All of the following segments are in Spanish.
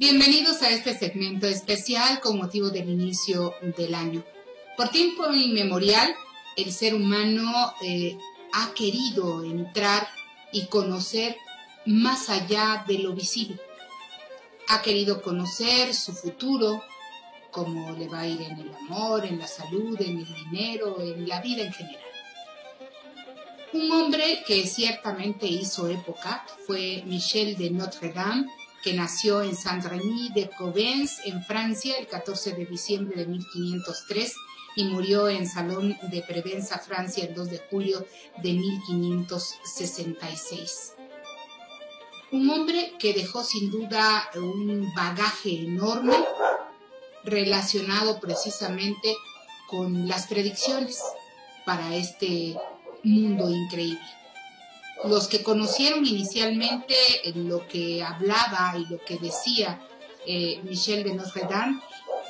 Bienvenidos a este segmento especial con motivo del inicio del año. Por tiempo inmemorial, el ser humano eh, ha querido entrar y conocer más allá de lo visible. Ha querido conocer su futuro, cómo le va a ir en el amor, en la salud, en el dinero, en la vida en general. Un hombre que ciertamente hizo época fue Michel de Notre Dame, que nació en Saint-Rémy de Provence, en Francia, el 14 de diciembre de 1503 y murió en Salón de Prevenza, Francia, el 2 de julio de 1566. Un hombre que dejó sin duda un bagaje enorme relacionado precisamente con las predicciones para este mundo increíble. Los que conocieron inicialmente lo que hablaba y lo que decía eh, Michel de Notre Dame,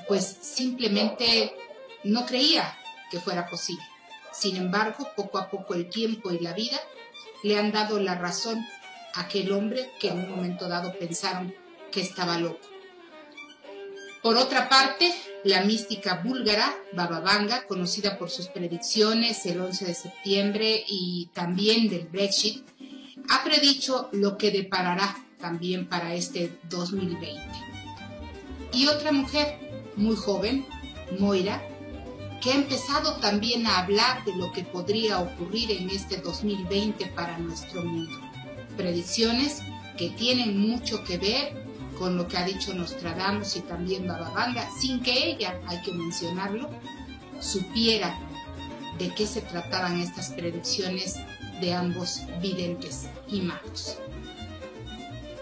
pues simplemente no creía que fuera posible. Sin embargo, poco a poco el tiempo y la vida le han dado la razón a aquel hombre que en un momento dado pensaron que estaba loco. Por otra parte, la mística búlgara Baba Vanga, conocida por sus predicciones el 11 de septiembre y también del Brexit, ha predicho lo que deparará también para este 2020. Y otra mujer muy joven, Moira, que ha empezado también a hablar de lo que podría ocurrir en este 2020 para nuestro mundo. Predicciones que tienen mucho que ver con lo que ha dicho Nostradamus y también Bababanga, sin que ella, hay que mencionarlo, supiera de qué se trataban estas predicciones de ambos videntes y magos.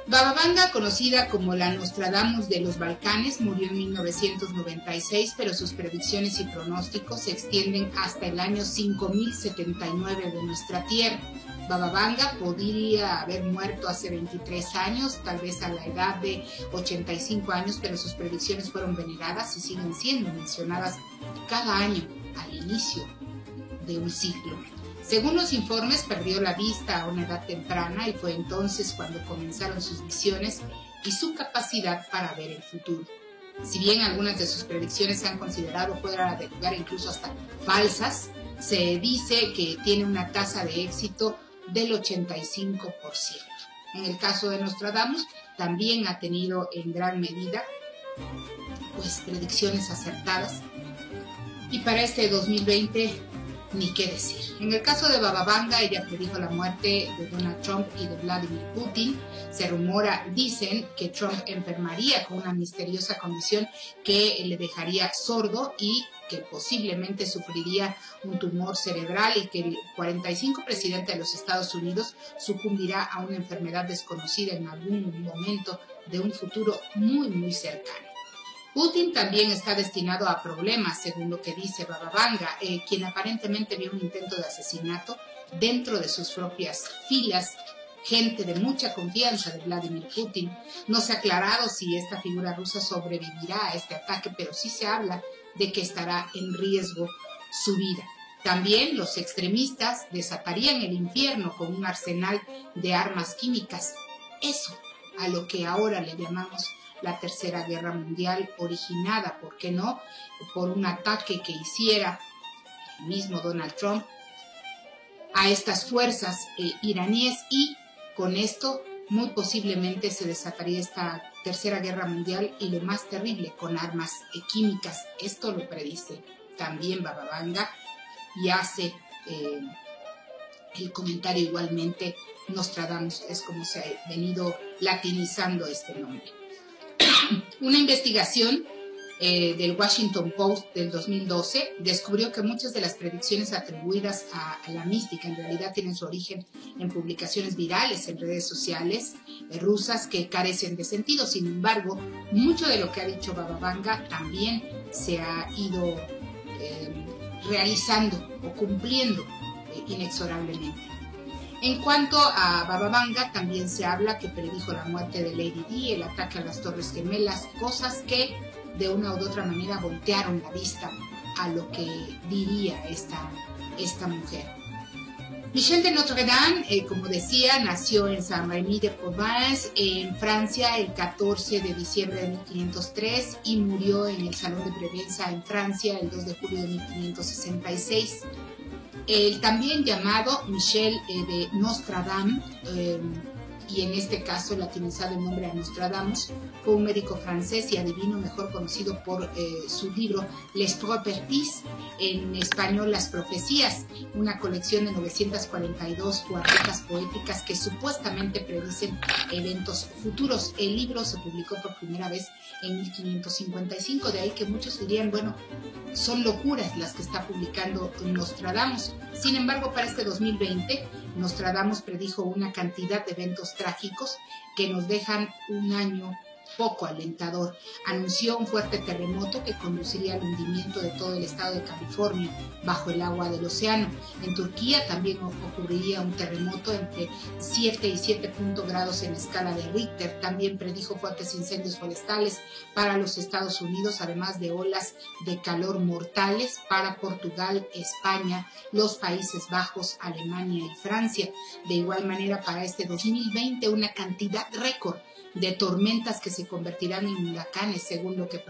Bababanga, conocida como la Nostradamus de los Balcanes, murió en 1996, pero sus predicciones y pronósticos se extienden hasta el año 5079 de nuestra Tierra Bababanga podría haber muerto hace 23 años, tal vez a la edad de 85 años, pero sus predicciones fueron veneradas y siguen siendo mencionadas cada año al inicio de un ciclo. Según los informes, perdió la vista a una edad temprana y fue entonces cuando comenzaron sus visiones y su capacidad para ver el futuro. Si bien algunas de sus predicciones se han considerado fuera de lugar, incluso hasta falsas, se dice que tiene una tasa de éxito del 85%. En el caso de Nostradamus, también ha tenido en gran medida pues predicciones acertadas. Y para este 2020 ni qué decir. En el caso de Bababanga, ella predijo la muerte de Donald Trump y de Vladimir Putin. Se rumora, dicen, que Trump enfermaría con una misteriosa condición que le dejaría sordo y que posiblemente sufriría un tumor cerebral y que el 45 presidente de los Estados Unidos sucumbirá a una enfermedad desconocida en algún momento de un futuro muy, muy cercano. Putin también está destinado a problemas, según lo que dice Bababanga, eh, quien aparentemente vio un intento de asesinato dentro de sus propias filas, gente de mucha confianza de Vladimir Putin. No se ha aclarado si esta figura rusa sobrevivirá a este ataque, pero sí se habla de que estará en riesgo su vida. También los extremistas desatarían el infierno con un arsenal de armas químicas. Eso a lo que ahora le llamamos la Tercera Guerra Mundial, originada, ¿por qué no?, por un ataque que hiciera el mismo Donald Trump a estas fuerzas eh, iraníes y con esto muy posiblemente se desataría esta Tercera Guerra Mundial y lo más terrible, con armas químicas. Esto lo predice también Bababanga y hace eh, el comentario igualmente Nostradamus, es como se ha venido latinizando este nombre. Una investigación eh, del Washington Post del 2012 descubrió que muchas de las predicciones atribuidas a, la mística en realidad tienen su origen en publicaciones virales en redes sociales eh, rusas que carecen de sentido. Sin embargo, mucho de lo que ha dicho Bababanga también se ha ido eh, realizando o cumpliendo inexorablemente. En cuanto a Bababanga, también se habla que predijo la muerte de Lady Di, el ataque a las Torres Gemelas, cosas que de una u otra manera voltearon la vista a lo que diría esta, esta mujer. Michel de Notre Dame, eh, como decía, nació en Saint-Rémy de Provence, en Francia, el 14 de diciembre de 1503 y murió en el Salón de Prevenza en Francia el 2 de julio de 1566. El también llamado Michel eh, de Nostradam, eh, y en este caso latinizado el nombre a Nostradamus, fue un médico francés y adivino mejor conocido por eh, su libro Les Properties, en español Las Profecías, una colección de 942 cuartetas poéticas que supuestamente predicen eventos futuros. El libro se publicó por primera vez en 1555, de ahí que muchos dirían, bueno, son locuras las que está publicando Nostradamus. Sin embargo, para este 2020, Nostradamus predijo una cantidad de eventos trágicos que nos dejan un año poco alentador. Anunció un fuerte terremoto que conduciría al hundimiento de todo el estado de California bajo el agua del océano. En Turquía también ocurriría un terremoto entre 7 y 7.0 grados en escala de Richter. También predijo fuertes incendios forestales para los Estados Unidos, además de olas de calor mortales para Portugal, España, los Países Bajos, Alemania y Francia. De igual manera, para este 2020, una cantidad récord de tormentas que se convertirán en huracanes, según lo que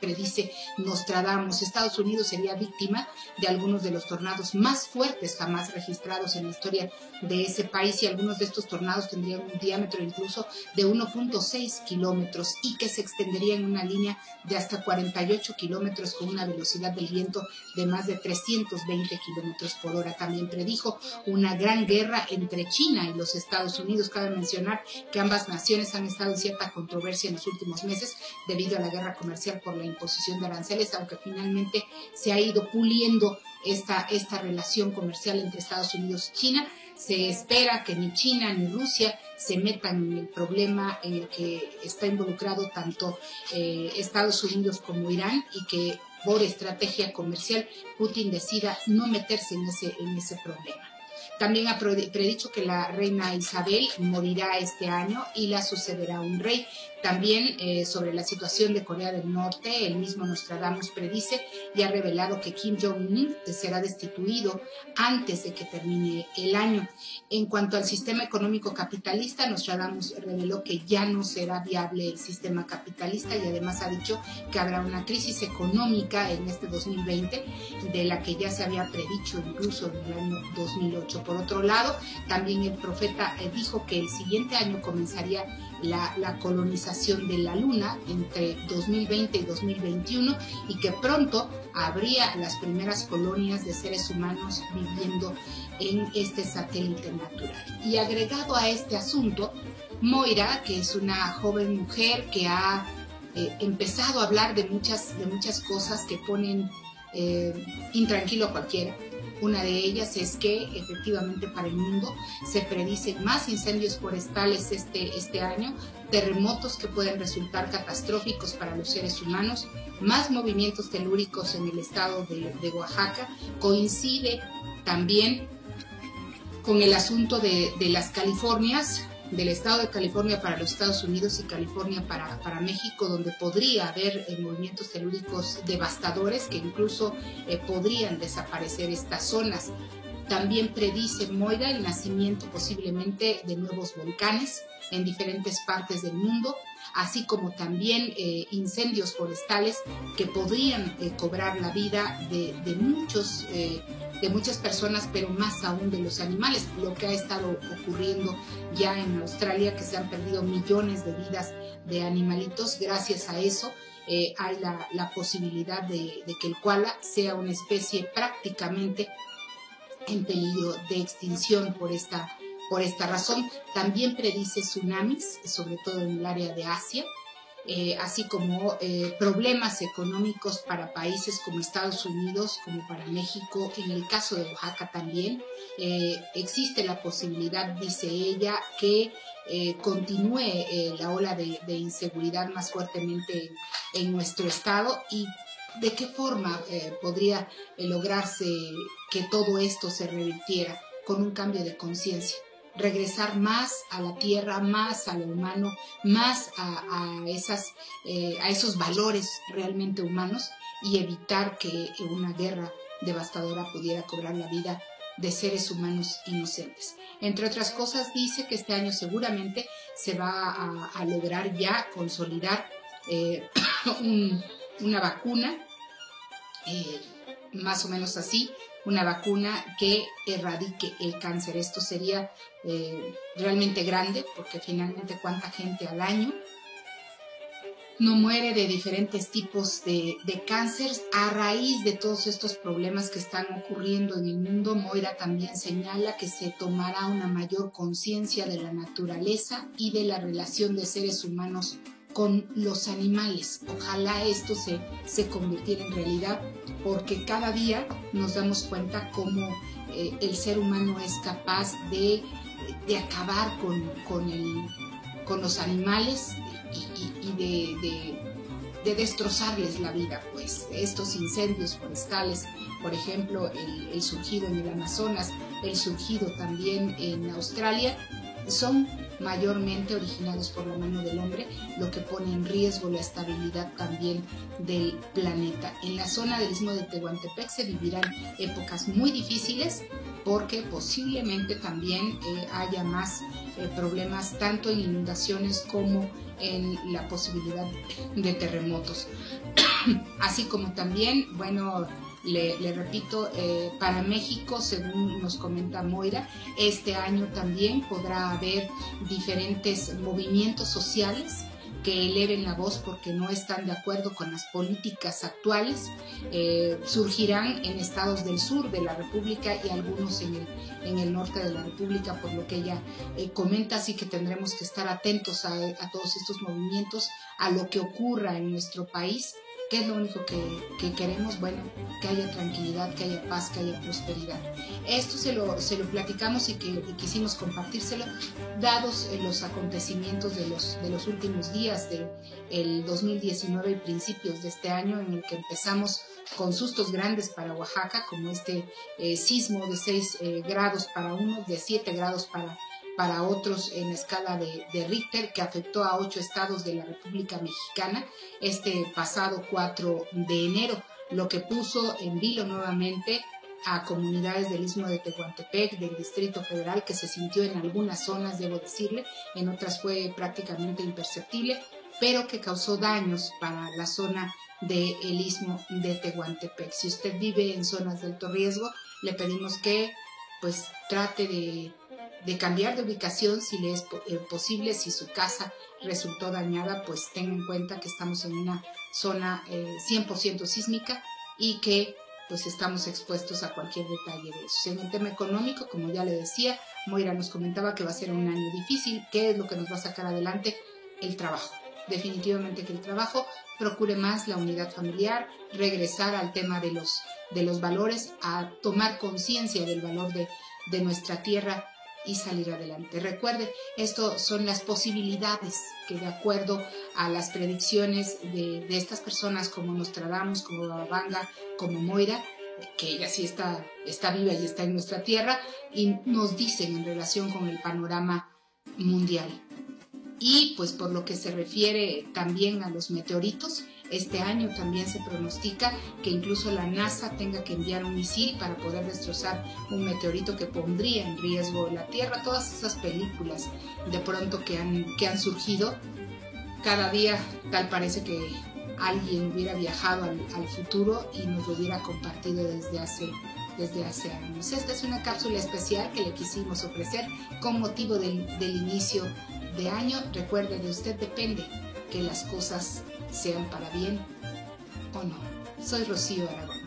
predice Nostradamus. Estados Unidos sería víctima de algunos de los tornados más fuertes jamás registrados en la historia de ese país y algunos de estos tornados tendrían un diámetro incluso de 1.6 kilómetros y que se extendería en una línea de hasta 48 kilómetros con una velocidad del viento de más de 320 kilómetros por hora. También predijo una gran guerra entre China y los Estados Unidos. Cabe mencionar que ambas naciones han estado en cierta controversia en los últimos meses debido a la guerra comercial por la imposición de aranceles, aunque finalmente se ha ido puliendo esta, esta relación comercial entre Estados Unidos y China. Se espera que ni China ni Rusia se metan en el problema en el que está involucrado tanto eh, Estados Unidos como Irán y que por estrategia comercial Putin decida no meterse en ese, en ese problema. También ha predicho que la reina Isabel morirá este año y la sucederá un rey. También eh, sobre la situación de Corea del Norte, el mismo Nostradamus predice y ha revelado que Kim Jong-un será destituido antes de que termine el año. En cuanto al sistema económico capitalista, Nostradamus reveló que ya no será viable el sistema capitalista y además ha dicho que habrá una crisis económica en este 2020 de la que ya se había predicho incluso en el año 2008. Por otro lado, también el profeta eh, dijo que el siguiente año comenzaría la, colonización de la Luna entre 2020 y 2021 y que pronto habría las primeras colonias de seres humanos viviendo en este satélite natural. Y agregado a este asunto, Moira, que es una joven mujer que ha eh, empezado a hablar de muchas, de muchas cosas que ponen eh, intranquilo a cualquiera, una de ellas es que efectivamente para el mundo se predicen más incendios forestales este, este año, terremotos que pueden resultar catastróficos para los seres humanos, más movimientos telúricos en el estado de, Oaxaca. Coincide también con el asunto de las Californias, del estado de California para los Estados Unidos y California para, para México, donde podría haber eh, movimientos telúricos devastadores que incluso eh, podrían desaparecer estas zonas. También predice Moira el nacimiento posiblemente de nuevos volcanes en diferentes partes del mundo, así como también eh, incendios forestales que podrían cobrar la vida de, de muchos de muchas personas, pero más aún de los animales, lo que ha estado ocurriendo ya en Australia, que se han perdido millones de vidas de animalitos. Gracias a eso eh, hay la, posibilidad de, que el koala sea una especie prácticamente en peligro de extinción por esta, por esta razón. También predice tsunamis, sobre todo en el área de Asia. Eh, así como eh, problemas económicos para países como Estados Unidos, como para México, en el caso de Oaxaca también. Eh, existe la posibilidad, dice ella, que continúe la ola de, inseguridad más fuertemente en, nuestro estado y de qué forma podría lograrse que todo esto se revirtiera con un cambio de conciencia regresar más a la tierra, más a lo humano, más a, esas, eh, a esos valores realmente humanos y evitar que una guerra devastadora pudiera cobrar la vida de seres humanos inocentes. Entre otras cosas, dice que este año seguramente se va a, lograr ya consolidar eh, una vacuna, eh, más o menos así, una vacuna que erradique el cáncer. Esto sería eh, realmente grande porque finalmente cuánta gente al año no muere de diferentes tipos de, de cáncer a raíz de todos estos problemas que están ocurriendo en el mundo. Moira también señala que se tomará una mayor conciencia de la naturaleza y de la relación de seres humanos con los animales. Ojalá esto se, se convirtiera en realidad porque cada día nos damos cuenta cómo eh, el ser humano es capaz de, de acabar con, con, los animales y, de, destrozarles la vida, pues estos incendios forestales, por ejemplo, el, surgido en el Amazonas, el surgido también en Australia, son mayormente originados por la mano del hombre, lo que pone en riesgo la estabilidad también del planeta. En la zona del istmo de Tehuantepec se vivirán épocas muy difíciles porque posiblemente también eh, haya más eh, problemas tanto en inundaciones como en la posibilidad de terremotos. Así como también, bueno, le, repito, eh, para México, según nos comenta Moira, este año también podrá haber diferentes movimientos sociales que eleven la voz porque no están de acuerdo con las políticas actuales, eh, surgirán en estados del sur de la República y algunos en el, en el norte de la República, por lo que ella eh, comenta, así que tendremos que estar atentos a, a todos estos movimientos, a lo que ocurra en nuestro país ¿Qué es lo único que, queremos? Bueno, que haya tranquilidad, que haya paz, que haya prosperidad. Esto se lo, se lo platicamos y que quisimos compartírselo, dados eh, los acontecimientos de los, de los últimos días del el 2019 y principios de este año, en el que empezamos con sustos grandes para Oaxaca, como este eh, sismo de 6 eh, grados para uno, de 7 grados para para otros en escala de, Richter, que afectó a ocho estados de la República Mexicana este pasado 4 de enero, lo que puso en vilo nuevamente a comunidades del Istmo de Tehuantepec, del Distrito Federal, que se sintió en algunas zonas, debo decirle, en otras fue prácticamente imperceptible, pero que causó daños para la zona del Istmo de Tehuantepec. Si usted vive en zonas de alto riesgo, le pedimos que pues trate de de cambiar de ubicación si le es eh, posible, si su casa resultó dañada, pues tenga en cuenta que estamos en una zona 100% eh, sísmica y que pues estamos expuestos a cualquier detalle de eso. En el tema económico, como ya le decía, Moira nos comentaba que va a ser un año difícil. ¿Qué es lo que nos va a sacar adelante? El trabajo. Definitivamente que el trabajo procure más la unidad familiar, regresar al tema de los, de los valores, a tomar conciencia del valor de, de nuestra tierra y salir adelante. Recuerde, esto son las posibilidades que de acuerdo a las predicciones de, estas personas como Nostradamus, como Babanga, como Moira, que ella sí está, está viva y está en nuestra tierra, y nos dicen en relación con el panorama mundial. Y pues por lo que se refiere también a los meteoritos, este año también se pronostica que incluso la NASA tenga que enviar un misil para poder destrozar un meteorito que pondría en riesgo la Tierra. Todas esas películas de pronto que han, que han surgido, cada día tal parece que alguien hubiera viajado al, futuro y nos lo hubiera compartido desde hace desde hace años. Esta es una cápsula especial que le quisimos ofrecer con motivo del, del inicio de año. Recuerde, de usted depende que las cosas sean para bien o no. Soy Rocío Aragón.